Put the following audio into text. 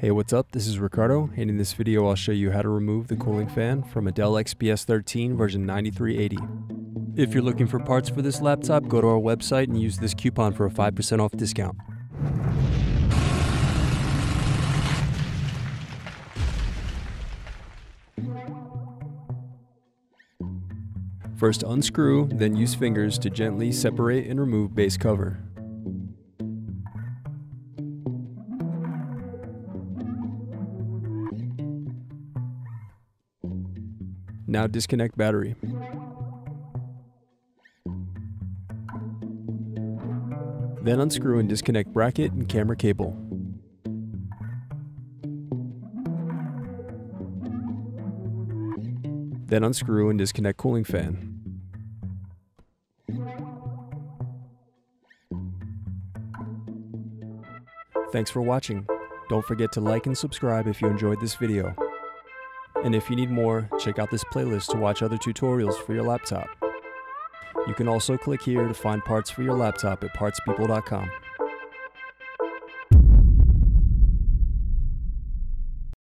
Hey, what's up? This is Ricardo, and in this video I'll show you how to remove the cooling fan from a Dell XPS 13 version 9380. If you're looking for parts for this laptop, go to our website and use this coupon for a 5% off discount. First unscrew, then use fingers to gently separate and remove base cover. Now disconnect battery. Then unscrew and disconnect bracket and camera cable. Then unscrew and disconnect cooling fan. Thanks for watching. Don't forget to like and subscribe if you enjoyed this video. And if you need more, check out this playlist to watch other tutorials for your laptop. You can also click here to find parts for your laptop at partspeople.com.